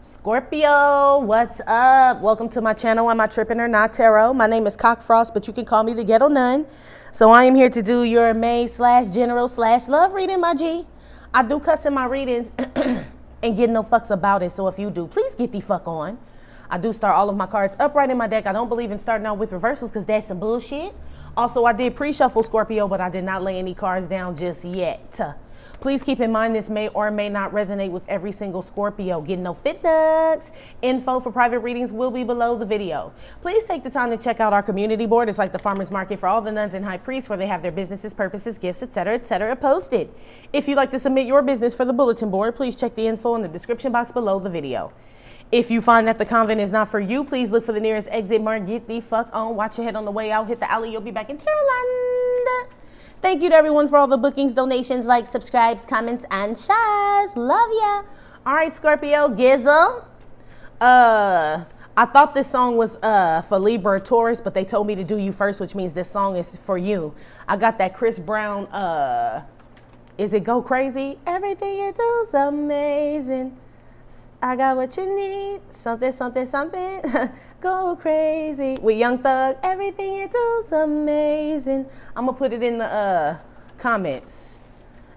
Scorpio, what's up? Welcome to my channel. Am I tripping or not, Tarot? My name is Cockfrost, but you can call me the Ghetto Nun. So I am here to do your May slash general slash love reading, my G. I do cuss in my readings and get no fucks about it. So if you do, please get the fuck on. I do start all of my cards upright in my deck. I don't believe in starting out with reversals because that's some bullshit. Also, I did pre-shuffle Scorpio, but I did not lay any cards down just yet. Please keep in mind this may or may not resonate with every single Scorpio. Get no fit nuts. Info for private readings will be below the video. Please take the time to check out our community board. It's like the farmer's market for all the nuns and high priests where they have their businesses, purposes, gifts, etc., etc. posted. If you'd like to submit your business for the bulletin board, please check the info in the description box below the video. If you find that the convent is not for you, please look for the nearest exit mark. Get the fuck on. Watch your head on the way out. Hit the alley. You'll be back in Terrorland. Thank you to everyone for all the bookings, donations, likes, subscribes, comments, and shares. Love ya. All right, Scorpio Gizzle. Uh, I thought this song was uh, for Libra Taurus, but they told me to do you first, which means this song is for you. I got that Chris Brown. Uh, is it Go Crazy? Everything you do is amazing. I got what you need. Something, something, something. Go crazy. With Young Thug, everything you do is amazing. I'm to put it in the uh, comments.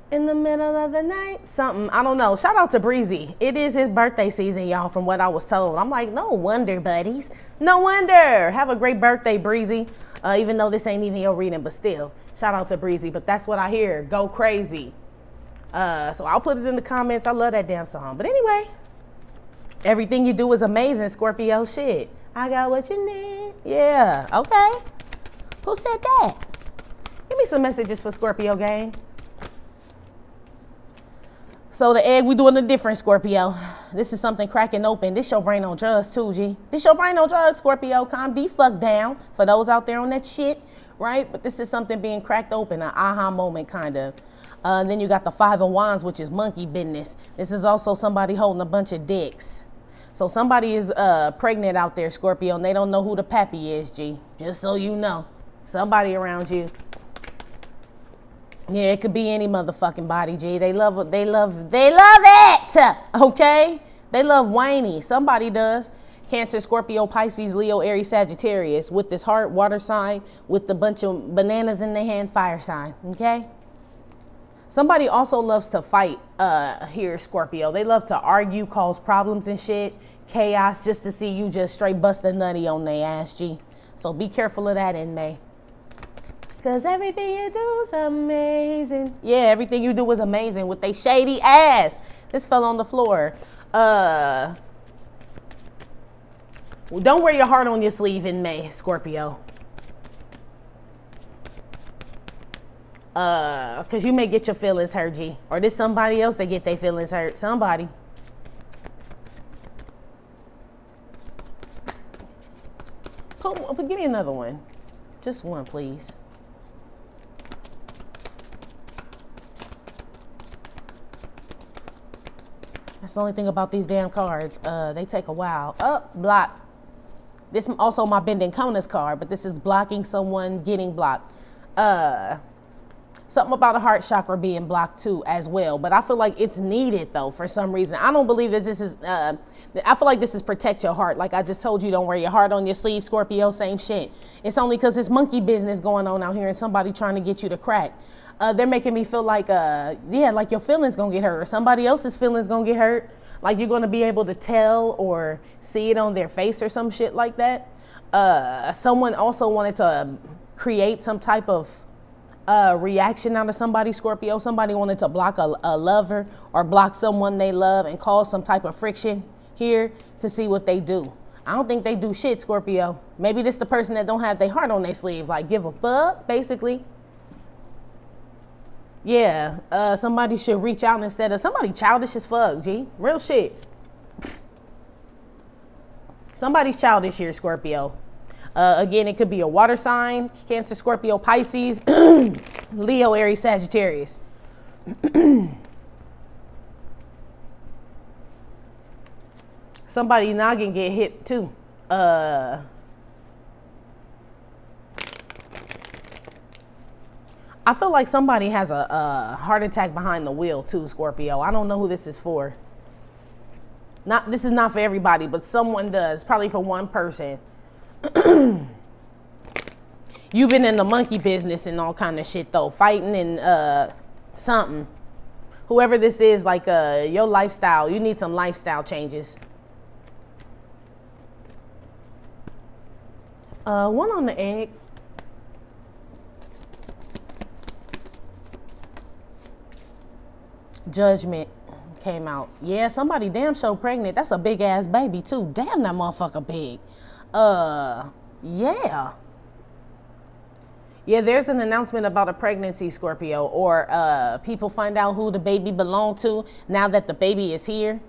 In the middle of the night, something. I don't know. Shout out to Breezy. It is his birthday season, y'all, from what I was told. I'm like, no wonder, buddies. No wonder. Have a great birthday, Breezy. Uh, even though this ain't even your reading, but still. Shout out to Breezy. But that's what I hear. Go crazy. Uh, so I'll put it in the comments. I love that damn song. But anyway, Everything you do is amazing, Scorpio. Shit. I got what you need. Yeah. Okay. Who said that? Give me some messages for Scorpio gang. So the egg, we doing a different Scorpio. This is something cracking open. This your brain on drugs too, G. This your brain on drugs, Scorpio. Calm the fuck down for those out there on that shit, right? But this is something being cracked open, an aha moment kind of. Uh, then you got the five of wands, which is monkey business. This is also somebody holding a bunch of dicks. So somebody is uh, pregnant out there, Scorpio, and they don't know who the pappy is, G. Just so you know. Somebody around you. Yeah, it could be any motherfucking body, G. They love they love they love it. Okay? They love whiny. Somebody does. Cancer, Scorpio, Pisces, Leo, Aries, Sagittarius with this heart, water sign, with the bunch of bananas in their hand, fire sign. Okay? Somebody also loves to fight uh, here, Scorpio. They love to argue, cause problems and shit, chaos, just to see you just straight bust a nutty on their ass, G. So be careful of that in May. Cause everything you do is amazing. Yeah, everything you do is amazing with they shady ass. This fell on the floor. Uh, don't wear your heart on your sleeve in May, Scorpio. Uh because you may get your feelings hurt g. Or this somebody else that get their feelings hurt. Somebody. Put give me another one. Just one please. That's the only thing about these damn cards. Uh they take a while. Up oh, block. This also my bending corners card but this is blocking someone getting blocked. Uh something about a heart chakra being blocked too as well. But i feel like it's needed though for some reason. I don't believe that this is uh, i feel like this is protect your heart. Like i just told you don't wear your heart on your sleeve scorpio same shit. It's only because it's monkey business going on out here and somebody trying to get you to crack. Uh, they're making me feel like uh, yeah like your feelings gonna get hurt or somebody else's feelings gonna get hurt. Like you're gonna be able to tell or see it on their face or some shit like that. Uh, someone also wanted to um, create some type of uh, reaction out of somebody, Scorpio, somebody wanted to block a, a lover or block someone they love and cause some type of friction here to see what they do. I don't think they do shit, Scorpio. Maybe this the person that don't have their heart on their sleeve, like give a fuck, basically. Yeah, uh, somebody should reach out instead of somebody childish as fuck, G. Real shit. Somebody's childish here, Scorpio. Uh, again, it could be a water sign, Cancer, Scorpio, Pisces, Leo, Aries, Sagittarius. Somebody noggin get hit too. Uh, I feel like somebody has a, a heart attack behind the wheel too, Scorpio. I don't know who this is for. Not this is not for everybody, but someone does. Probably for one person. You've been in the monkey business and all kind of shit though, fighting and uh, something. Whoever this is, like uh, your lifestyle, you need some lifestyle changes. Uh, one on the egg. Judgment came out. Yeah, somebody damn show pregnant. That's a big ass baby too. Damn that motherfucker big. Uh, yeah. Yeah, there's an announcement about a pregnancy, Scorpio, or uh, people find out who the baby belonged to now that the baby is here.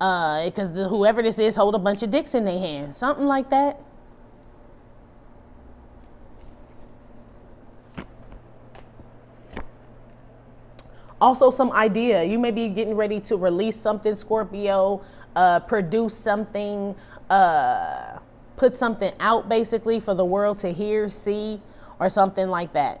Uh, Because uh, whoever this is hold a bunch of dicks in their hand. Something like that. Also, some idea. You may be getting ready to release something, Scorpio, uh, produce something, uh, put something out basically for the world to hear, see, or something like that.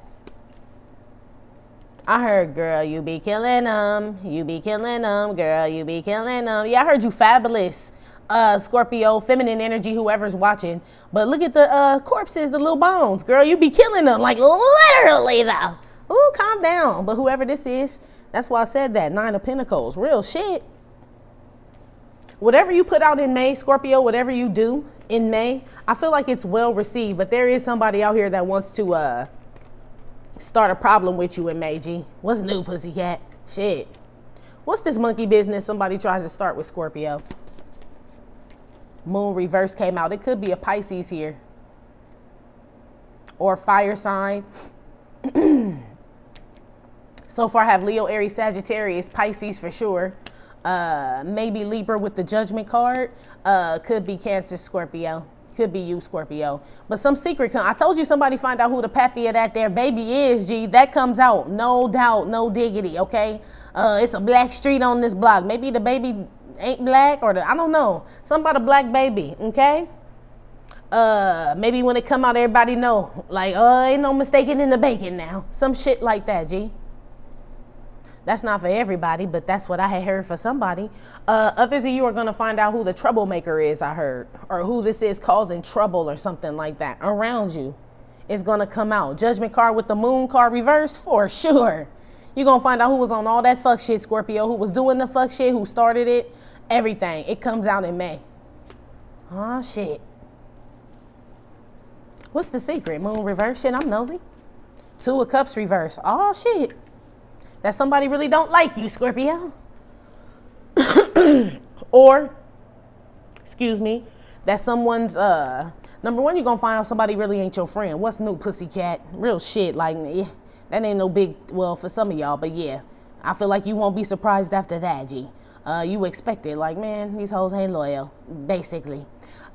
I heard, girl, you be killing them. You be killing them, girl. You be killing them. Yeah, I heard you fabulous, uh, Scorpio, feminine energy, whoever's watching. But look at the uh, corpses, the little bones, girl. You be killing them, like literally though. Ooh, calm down. But whoever this is, that's why I said that. Nine of Pentacles. Real shit. Whatever you put out in May, Scorpio, whatever you do in May, I feel like it's well received. But there is somebody out here that wants to uh, start a problem with you in May, G. What's new, pussy pussycat? Shit. What's this monkey business somebody tries to start with Scorpio? Moon reverse came out. It could be a Pisces here. Or fire sign. So far, I have Leo, Aries, Sagittarius, Pisces for sure. Uh, maybe Libra with the Judgment card. Uh, could be Cancer, Scorpio. Could be you, Scorpio. But some secret. I told you somebody find out who the pappy of that there baby is. G, that comes out, no doubt, no diggity. Okay, uh, it's a Blackstreet on this block. Maybe the baby ain't black, or the I don't know. Something about a black baby. Okay uh maybe when it come out everybody know like oh ain't no mistaking in the bacon now some shit like that g that's not for everybody, but that's what I had heard for somebody. Uh, others of you are going to find out who the troublemaker is, I heard, or who this is causing trouble or something like that around you. It's going to come out. Judgment card with the moon card reverse, for sure. You're going to find out who was on all that fuck shit, Scorpio, who was doing the fuck shit, who started it, everything. It comes out in May. Oh, shit. What's the secret? Moon reverse shit, I'm nosy. Two of Cups reverse. Oh, shit that somebody really don't like you, Scorpio. or, excuse me, that someone's uh number one, you're gonna find out somebody really ain't your friend. What's new, pussycat? Real shit. Like that ain't no big well for some of y'all, but yeah. I feel like you won't be surprised after that, G. Uh, you expect it, like, man, these hoes ain't loyal, basically.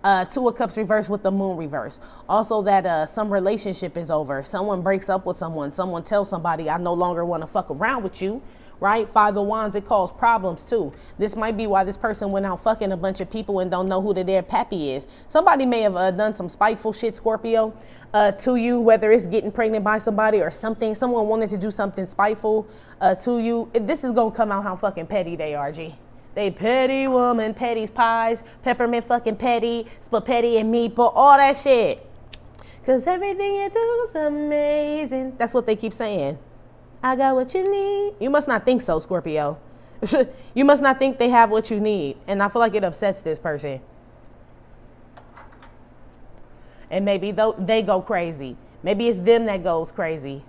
Uh, two of Cups reverse with the moon reverse. Also, that uh, some relationship is over. Someone breaks up with someone. Someone tells somebody, I no longer want to fuck around with you. Right? Five of Wands, it causes problems too. This might be why this person went out fucking a bunch of people and don't know who the their pappy is. Somebody may have uh, done some spiteful shit, Scorpio, uh, to you, whether it's getting pregnant by somebody or something. Someone wanted to do something spiteful uh, to you. This is to come out how fucking petty they are, G. They petty woman, petty's pies, peppermint fucking petty, spaghetti and meatball, all that shit. Cause everything you do is amazing. That's what they keep saying. I got what you need. You must not think so, Scorpio. you must not think they have what you need. And I feel like it upsets this person. And maybe they go crazy. Maybe it's them that goes crazy.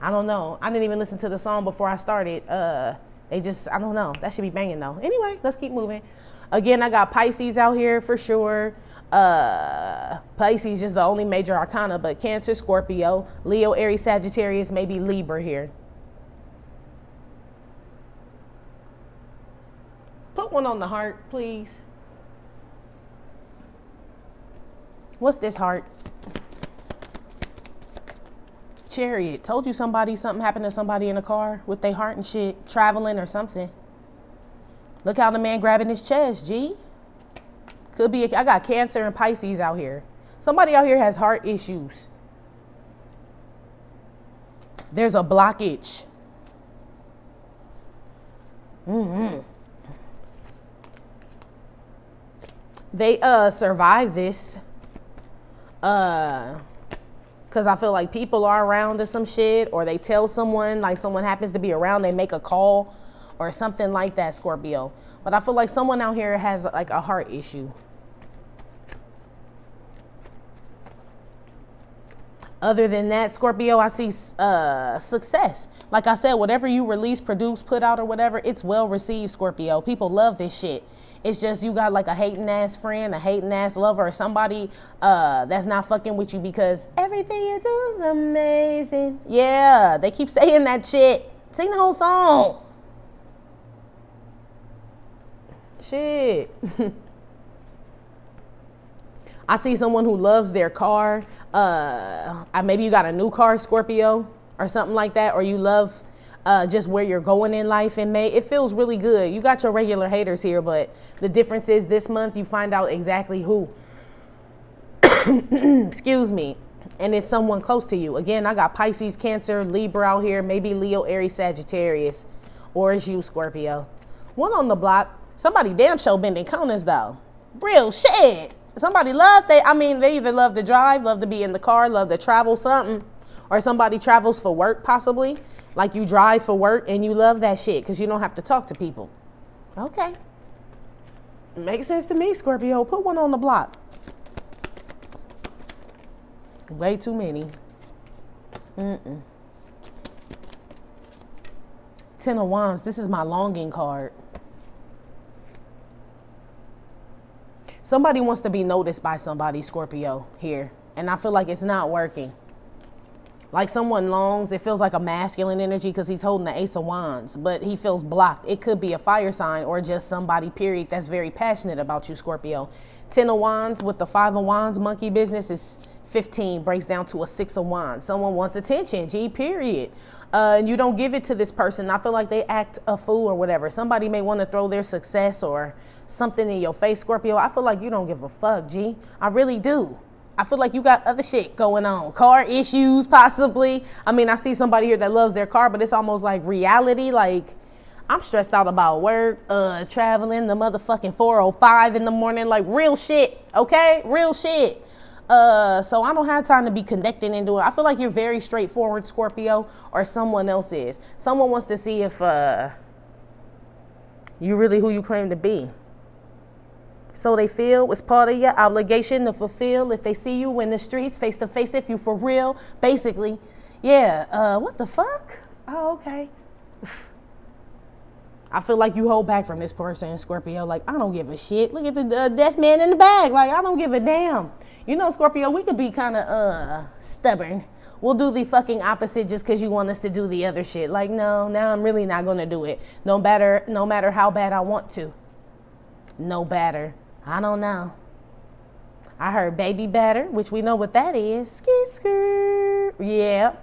I don't know. I didn't even listen to the song before I started. Uh, they just, I don't know. That should be banging though. Anyway, let's keep moving. Again, I got Pisces out here for sure. Uh, Pisces is the only major arcana, but Cancer, Scorpio, Leo, Aries, Sagittarius, maybe Libra here. Put one on the heart, please. What's this heart? Chariot. Told you somebody, something happened to somebody in a car with their heart and shit, traveling or something. Look how the man grabbing his chest, G. Could be, I got Cancer and Pisces out here. Somebody out here has heart issues. There's a blockage. Mm-hmm. they uh survive this. Uh because I feel like people are around to some shit, or they tell someone, like someone happens to be around, they make a call or something like that, Scorpio. But I feel like someone out here has like a heart issue. Other than that, Scorpio, I see uh, success. Like I said, whatever you release, produce, put out, or whatever, it's well received, Scorpio. People love this shit. It's just you got like a hating ass friend, a hating ass lover, or somebody uh, that's not fucking with you because everything you do is amazing. Yeah, they keep saying that shit. Sing the whole song. Shit. I see someone who loves their car. Uh, maybe you got a new car, Scorpio, or something like that, or you love uh, just where you're going in life in May. It feels really good. You got your regular haters here, but the difference is this month you find out exactly who. Excuse me. And it's someone close to you. Again, I got Pisces, Cancer, Libra out here, maybe Leo, Aries, Sagittarius, or it's you, Scorpio. One on the block. Somebody damn show bending corners though. Real shit. Somebody love they I mean they either love to drive, love to be in the car, love to travel something, or somebody travels for work possibly. Like you drive for work and you love that shit because you don't have to talk to people. Okay. Makes sense to me, Scorpio. Put one on the block. Way too many. Mm-mm. Ten of Wands. This is my longing card. Somebody wants to be noticed by somebody, Scorpio, here. And I feel like it's not working. Like someone longs, it feels like a masculine energy because he's holding the Ace of Wands, but he feels blocked. It could be a fire sign or just somebody, period, that's very passionate about you, Scorpio. Ten of Wands with the Five of Wands monkey business is 15, breaks down to a Six of Wands. Someone wants attention, G, period. Uh, and you don't give it to this person. I feel like they act a fool or whatever. Somebody may want to throw their success or something in your face, Scorpio. I feel like you don't give a fuck, G. I really do. I feel like you got other shit going on. Car issues, possibly. I mean, I see somebody here that loves their car, but it's almost like reality. Like, I'm stressed out about work, uh, traveling, the motherfucking 405 in the morning, like real shit, okay? Real shit. Uh, so I don't have time to be connecting and doing. I feel like you're very straightforward, Scorpio, or someone else is. Someone wants to see if uh, you really who you claim to be. So they feel it's part of your obligation to fulfill if they see you in the streets face to face, if you for real, basically. Yeah, uh, what the fuck? Oh, okay. I feel like you hold back from this person, Scorpio. Like, I don't give a shit. Look at the uh, death man in the bag. Like, I don't give a damn. You know, Scorpio, we could be kind of uh, stubborn. We'll do the fucking opposite just because you want us to do the other shit. Like, no, now I'm really not gonna do it. No matter, no matter how bad I want to. No batter. I don't know. I heard baby batter, which we know what that is. Ski skirt. Yeah.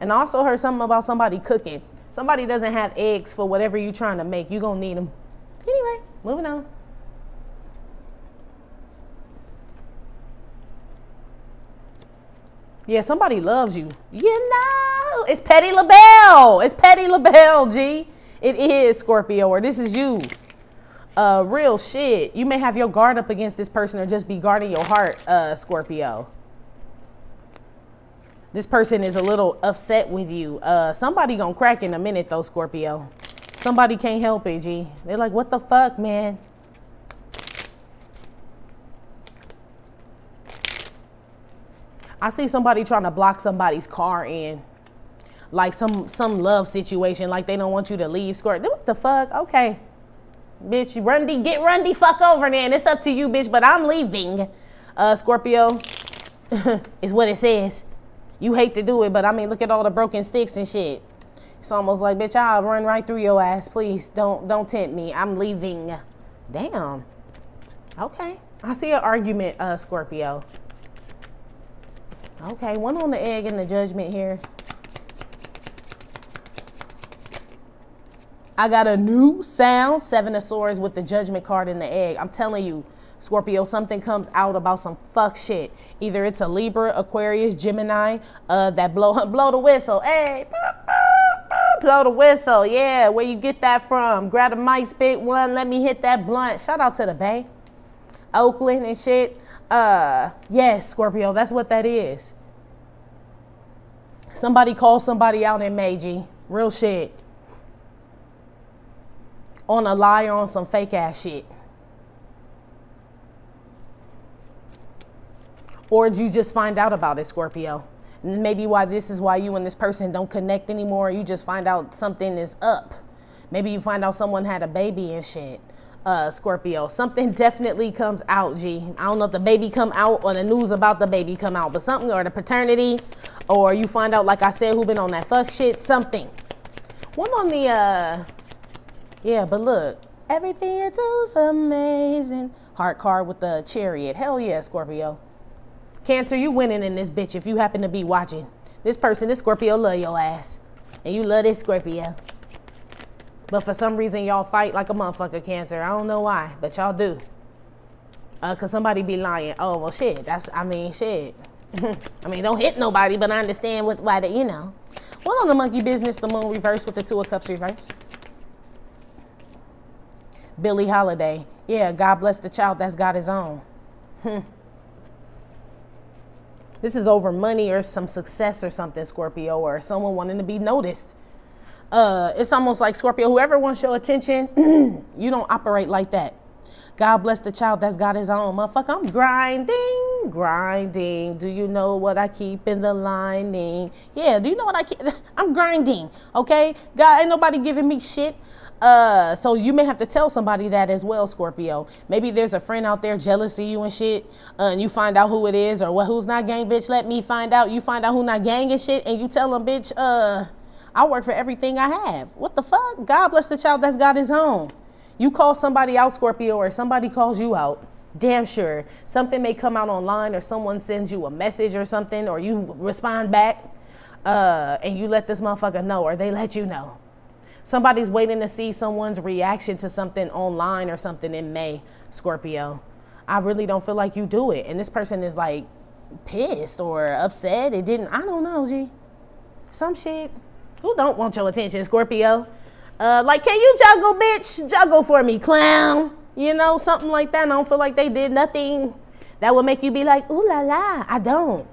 And I also heard something about somebody cooking. Somebody doesn't have eggs for whatever you're trying to make. You're going to need them. Anyway, moving on. Yeah, somebody loves you. You know, it's Petty LaBelle. It's Petty LaBelle, G. It is Scorpio, or this is you uh, real shit. You may have your guard up against this person or just be guarding your heart, uh, Scorpio. This person is a little upset with you. Uh, somebody gonna crack in a minute though, Scorpio. Somebody can't help it, G. They're like, what the fuck, man? I see somebody trying to block somebody's car in. Like some some love situation, like they don't want you to leave. Scorpio, what the fuck? Okay. Bitch, Rundy, get Rundy fuck over there. And it's up to you, bitch, but I'm leaving. Uh, Scorpio is what it says. You hate to do it, but I mean, look at all the broken sticks and shit. It's almost like, bitch, I'll run right through your ass. Please don't don't tempt me. I'm leaving. Damn. Okay. I see an argument, uh, Scorpio. Okay, one on the egg and the judgment here. I got a new sound, Seven of Swords with the Judgment card in the egg. I'm telling you, Scorpio, something comes out about some fuck shit. Either it's a Libra, Aquarius, Gemini, uh, that blow blow the whistle. Hey, blow the whistle. Yeah, where you get that from? Grab a mic, spit one. Let me hit that blunt. Shout out to the bay. Oakland and shit. Uh, yes, Scorpio, that's what that is. Somebody called somebody out in Meiji. Real shit. On a lie on some fake ass shit. Or did you just find out about it, Scorpio? Maybe why this is why you and this person don't connect anymore. You just find out something is up. Maybe you find out someone had a baby and shit. Uh, Scorpio, something definitely comes out. G. I don't know if the baby come out or the news about the baby come out, but something or the paternity, or you find out, like I said, who been on that fuck shit. Something. One on the uh, yeah, but look, everything you do is amazing. Heart card with the chariot. Hell yeah, Scorpio. Cancer, you winning in this bitch if you happen to be watching. This person, this Scorpio, love your ass. And you love this Scorpio. But for some reason, y'all fight like a motherfucker, Cancer. I don't know why, but y'all do. Uh, cause somebody be lying. Oh well, shit. That's I mean, shit. I mean, don't hit nobody, but I understand what why the, you know. What on the monkey business? The moon reverse with the two of cups reverse. Billie Holiday. Yeah, God bless the child that's got his own. Hmm. This is over money or some success or something, Scorpio, or someone wanting to be noticed. Uh, it's almost like Scorpio, whoever wants your attention, you don't operate like that. God bless the child that's got his own. Motherfucker, I'm grinding, grinding. Do you know what I keep in the lining? Yeah, do you know what I keep? I'm grinding, okay? God, ain't nobody giving me shit. Uh, so you may have to tell somebody that as well, Scorpio. Maybe there's a friend out there jealous of you and shit, uh, and you find out who it is or what who's not gang, bitch. Let me find out. You find out who not gang and shit, and you tell them, bitch, uh, I work for everything I have. What the fuck? God bless the child that's got his own. You call somebody out, Scorpio, or somebody calls you out. Damn sure. Something may come out online, or someone sends you a message or something, or you respond back, uh, and you let this motherfucker know, or they let you know somebody's waiting to see someone's reaction to something online or something in May, Scorpio. I really don't feel like you do it. And this person is like pissed or upset. It didn't, I don't know, G. Some shit. Who don't want your attention, Scorpio? Uh, like, can you juggle, bitch? Juggle for me, clown. You know, something like that. I don't feel like they did nothing that would make you be like, ooh la la. I don't.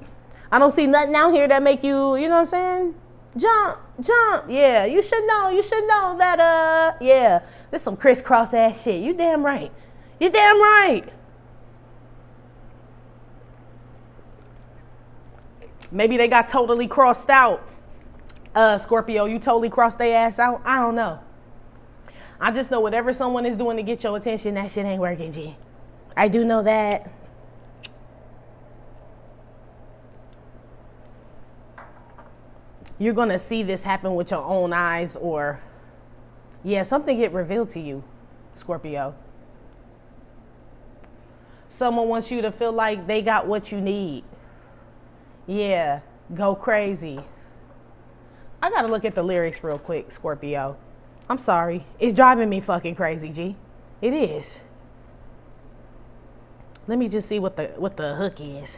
I don't see nothing out here that make you, you know what I'm saying? Jump, jump. Yeah, you should know. You should know that. Uh, yeah, this some crisscross ass shit. You damn right. You damn right. Maybe they got totally crossed out. Uh, Scorpio, you totally crossed their ass out. I don't know. I just know whatever someone is doing to get your attention, that shit ain't working, G. I do know that. You're going to see this happen with your own eyes or yeah something get revealed to you scorpio. Someone wants you to feel like they got what you need. Yeah go crazy. I gotta look at the lyrics real quick scorpio. I'm sorry. It's driving me fucking crazy g. It is. Let me just see what the what the hook is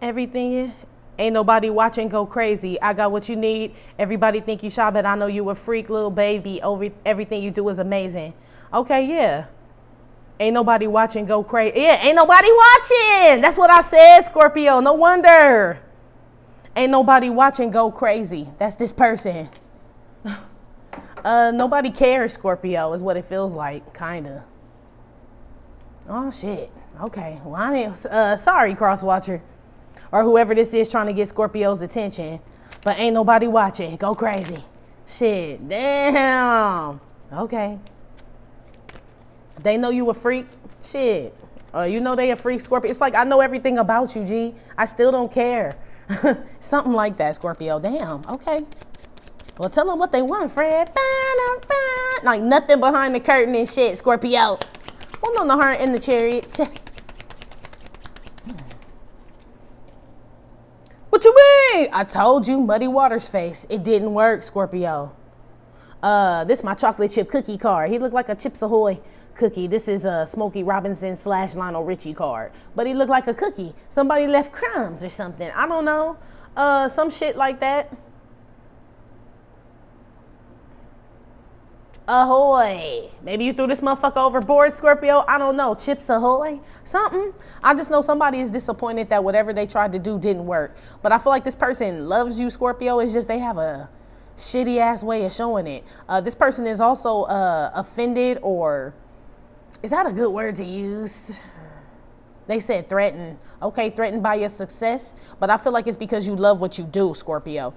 everything. Ain't nobody watching go crazy. I got what you need. Everybody think you shy, but I know you a freak little baby. Over everything you do is amazing. Okay, yeah. Ain't nobody watching go crazy. Yeah, ain't nobody watching. That's what I said, Scorpio. No wonder. Ain't nobody watching go crazy. That's this person. Uh, nobody cares, Scorpio, is what it feels like, kinda. Oh shit. Okay. Well, I ain't. Uh, sorry, Crosswatcher or whoever this is trying to get Scorpio's attention, but ain't nobody watching. Go crazy. Shit. Damn. Okay. They know you a freak. Shit. Uh, you know they a freak Scorpio. It's like I know everything about you, G. I still don't care. Something like that, Scorpio. Damn. Okay. Well, tell them what they want, Fred. Like nothing behind the curtain and shit, Scorpio. One on the heart in the chariot. What you mean? I told you, Muddy Waters face. It didn't work, Scorpio. Uh, this my chocolate chip cookie card. He looked like a Chips Ahoy cookie. This is a Smokey Robinson slash Lionel Richie card. But he looked like a cookie. Somebody left crumbs or something. I don't know. Uh, some shit like that. Ahoy. Maybe you threw this motherfucker overboard, Scorpio. I don't know. Chips ahoy. Something. I just know somebody is disappointed that whatever they tried to do didn't work. But I feel like this person loves you, Scorpio. It's just they have a shitty ass way of showing it. Uh, this person is also uh, offended or is that a good word to use? They said threatened. Okay, threatened by your success, but I feel like it's because you love what you do, Scorpio.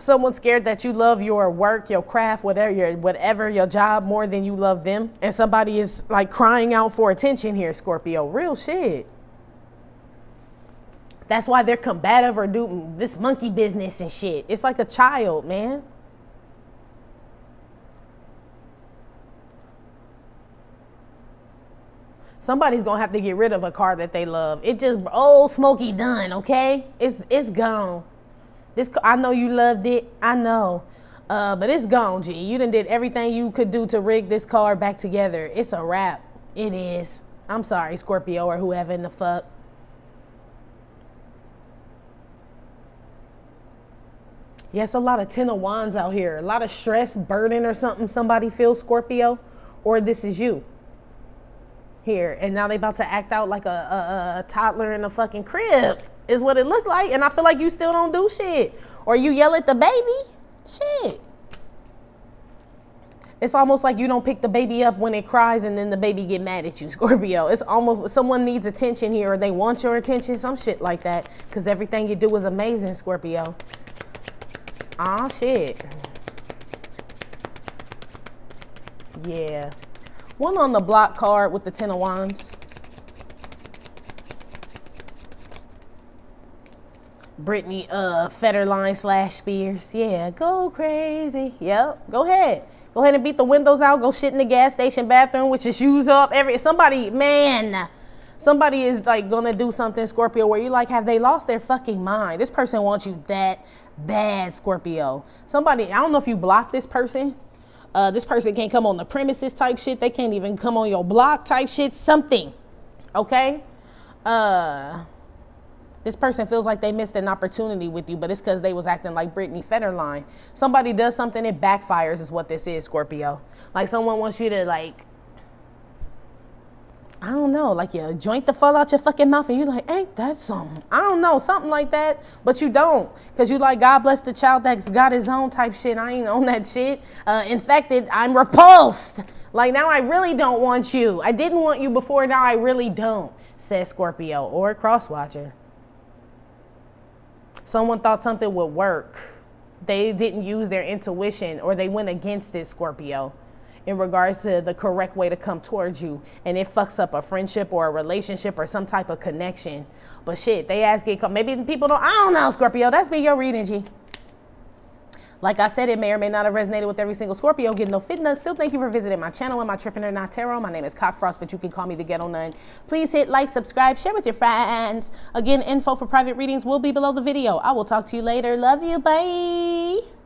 Someone scared that you love your work, your craft, whatever your whatever your job more than you love them, and somebody is like crying out for attention here, Scorpio. Real shit. That's why they're combative or do this monkey business and shit. It's like a child, man. Somebody's gonna have to get rid of a car that they love. It just oh, old smoky done, okay? It's it's gone. I know you loved it. I know. Uh, but it's gone, G. You done did everything you could do to rig this car back together. It's a wrap. It is. I'm sorry, Scorpio or whoever in the fuck. Yes, a lot of ten of wands out here. A lot of stress, burden, or something somebody feels, Scorpio. Or this is you. Here. And now they about to act out like a, a, a toddler in a fucking crib. Is what it looked like. And I feel like you still don't do shit. Or you yell at the baby. Shit. It's almost like you don't pick the baby up when it cries and then the baby get mad at you, Scorpio. It's almost someone needs attention here or they want your attention, some shit like that. Because everything you do is amazing, Scorpio. Ah, shit. Yeah. One on the block card with the Ten of Wands. Britney uh, Federline slash Spears. Yeah, go crazy. Yep, go ahead. Go ahead and beat the windows out. Go shit in the gas station bathroom with your shoes up. Every somebody, man, somebody is like gonna do something, Scorpio, where you like, have they lost their fucking mind? This person wants you that bad, Scorpio. Somebody, I don't know if you block this person. Uh, this person can't come on the premises type shit. They can't even come on your block type shit. Something. Okay? Uh this person feels like they missed an opportunity with you, but it's because they was acting like Britney Federline. Somebody does something, it backfires, is what this is, Scorpio. Like someone wants you to like I don't know, like you joint the full out your fucking mouth and you're like, ain't that something? I don't know, something like that, but you don't. Because you like, God bless the child that's got his own type shit. I ain't on that shit. Uh, infected, I'm repulsed. Like now I really don't want you. I didn't want you before, now I really don't, says Scorpio or Crosswatcher. Someone thought something would work. They didn't use their intuition or they went against it, Scorpio in regards to the correct way to come towards you. And it fucks up a friendship or a relationship or some type of connection. But shit they ask get maybe people don't i don't know scorpio that's been your reading g like I said, it may or may not have resonated with every single Scorpio. Getting no fit nuts. Still, thank you for visiting my channel and my Tripping or Not Tarot. My name is Cockfrost, but you can call me the Ghetto Nun. Please hit like, subscribe, share with your friends. Again, info for private readings will be below the video. I will talk to you later. Love you. Bye.